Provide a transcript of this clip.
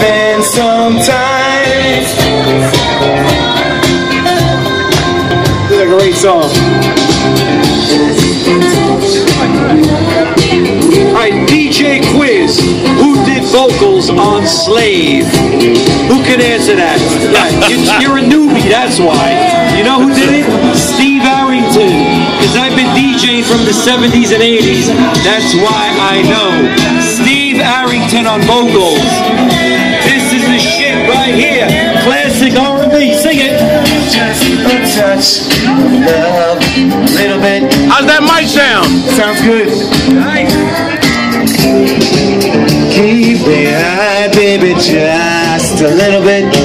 sometimes. This is a great song. Alright, DJ Quiz. Who did vocals on Slave? Who can answer that? Yeah, you- you're a newbie, that's why. You know who did it? Steve Arrington. Because I've been DJing from the 70s and 80s. That's why I know. Steve Arrington on vocals. Right here. Classic R&B. Sing it. Just a touch of love, a little bit. How's that mic sound? Sounds good. Keep me high, baby, just a little bit.